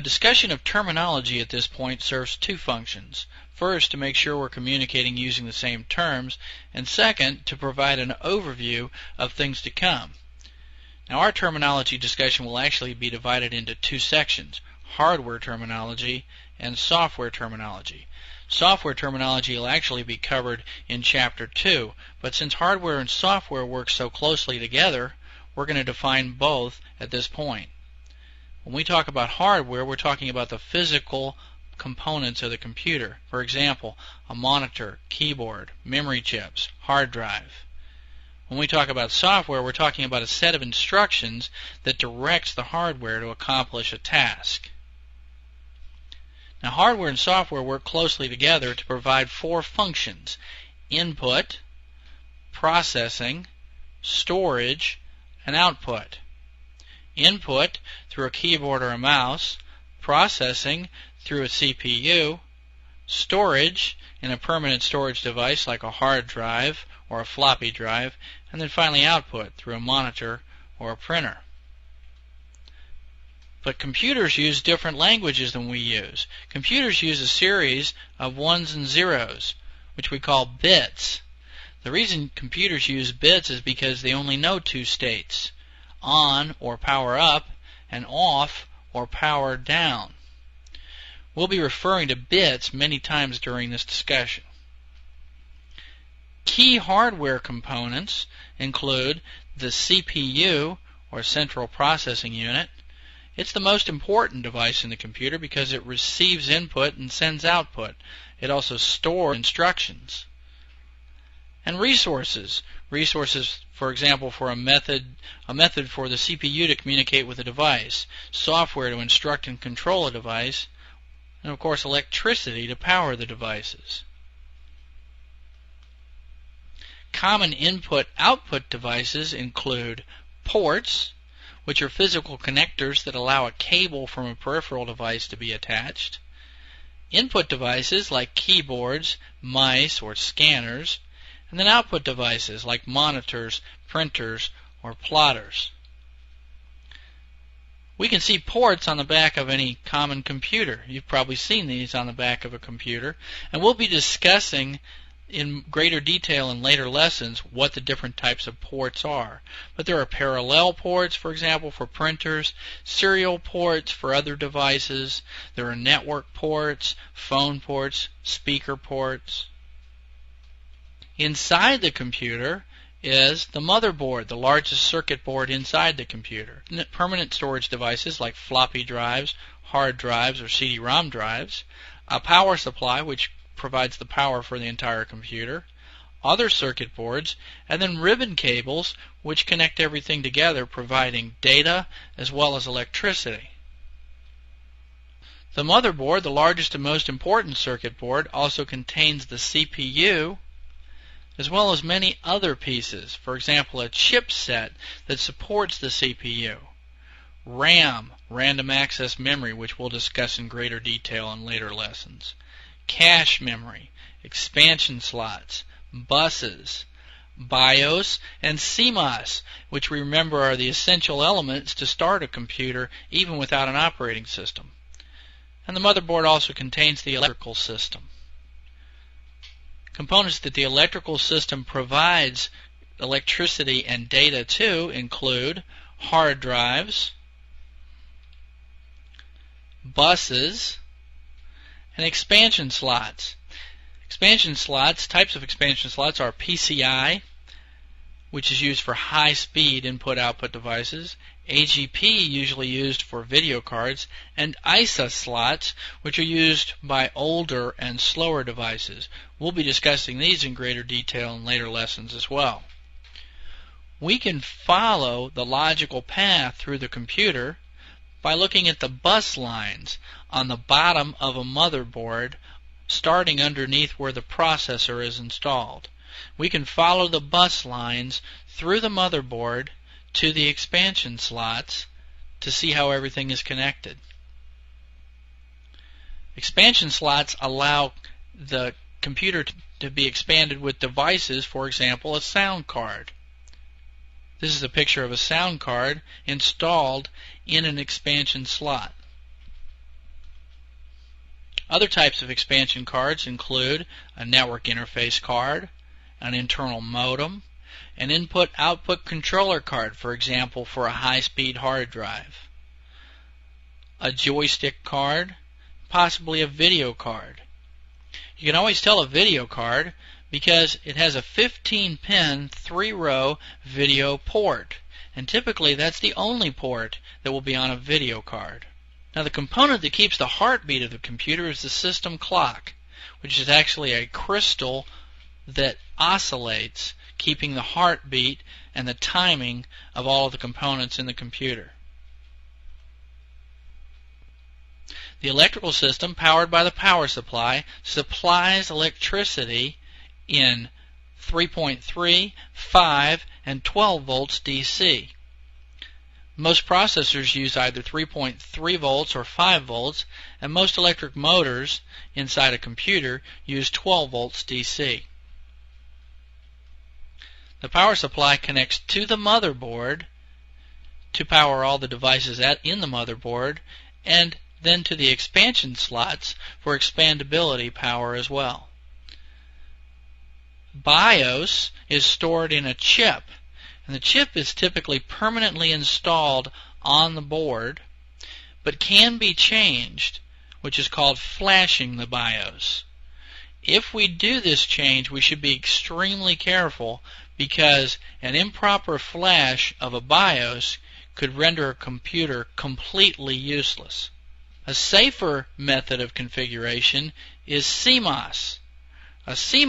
A discussion of terminology at this point serves two functions. First, to make sure we're communicating using the same terms, and second, to provide an overview of things to come. Now our terminology discussion will actually be divided into two sections, hardware terminology and software terminology. Software terminology will actually be covered in Chapter 2, but since hardware and software work so closely together, we're going to define both at this point. When we talk about hardware, we're talking about the physical components of the computer. For example, a monitor, keyboard, memory chips, hard drive. When we talk about software, we're talking about a set of instructions that directs the hardware to accomplish a task. Now, hardware and software work closely together to provide four functions input, processing, storage, and output input through a keyboard or a mouse, processing through a CPU, storage in a permanent storage device like a hard drive or a floppy drive, and then finally output through a monitor or a printer. But computers use different languages than we use. Computers use a series of ones and zeros, which we call bits. The reason computers use bits is because they only know two states on or power up, and off or power down. We'll be referring to bits many times during this discussion. Key hardware components include the CPU, or Central Processing Unit. It's the most important device in the computer because it receives input and sends output. It also stores instructions. And resources. Resources, for example, for a method, a method for the CPU to communicate with a device, software to instruct and control a device, and of course electricity to power the devices. Common input-output devices include ports, which are physical connectors that allow a cable from a peripheral device to be attached, input devices like keyboards, mice, or scanners, and then output devices like monitors, printers, or plotters. We can see ports on the back of any common computer. You've probably seen these on the back of a computer. And we'll be discussing in greater detail in later lessons what the different types of ports are. But there are parallel ports, for example, for printers, serial ports for other devices, there are network ports, phone ports, speaker ports. Inside the computer is the motherboard, the largest circuit board inside the computer. Permanent storage devices like floppy drives, hard drives, or CD-ROM drives. A power supply, which provides the power for the entire computer. Other circuit boards, and then ribbon cables, which connect everything together, providing data as well as electricity. The motherboard, the largest and most important circuit board, also contains the CPU, as well as many other pieces, for example a chipset that supports the CPU, RAM, random access memory, which we'll discuss in greater detail in later lessons, cache memory, expansion slots, buses, BIOS, and CMOS, which we remember are the essential elements to start a computer even without an operating system. And the motherboard also contains the electrical system. Components that the electrical system provides electricity and data to include hard drives, buses, and expansion slots. Expansion slots, types of expansion slots are PCI, which is used for high-speed input-output devices, AGP usually used for video cards, and ISA slots, which are used by older and slower devices. We'll be discussing these in greater detail in later lessons as well. We can follow the logical path through the computer by looking at the bus lines on the bottom of a motherboard starting underneath where the processor is installed. We can follow the bus lines through the motherboard to the expansion slots to see how everything is connected. Expansion slots allow the computer to be expanded with devices, for example, a sound card. This is a picture of a sound card installed in an expansion slot. Other types of expansion cards include a network interface card, an internal modem, an input-output controller card, for example, for a high-speed hard drive, a joystick card, possibly a video card. You can always tell a video card because it has a 15 pin, three row video port. And typically that's the only port that will be on a video card. Now the component that keeps the heartbeat of the computer is the system clock, which is actually a crystal that oscillates, keeping the heartbeat and the timing of all of the components in the computer. The electrical system, powered by the power supply, supplies electricity in 3.3, 5, and 12 volts DC. Most processors use either 3.3 volts or 5 volts, and most electric motors inside a computer use 12 volts DC. The power supply connects to the motherboard to power all the devices at, in the motherboard, and then to the expansion slots for expandability power as well. BIOS is stored in a chip, and the chip is typically permanently installed on the board, but can be changed, which is called flashing the BIOS. If we do this change, we should be extremely careful because an improper flash of a BIOS could render a computer completely useless. A safer method of configuration is CMOS. A CMOS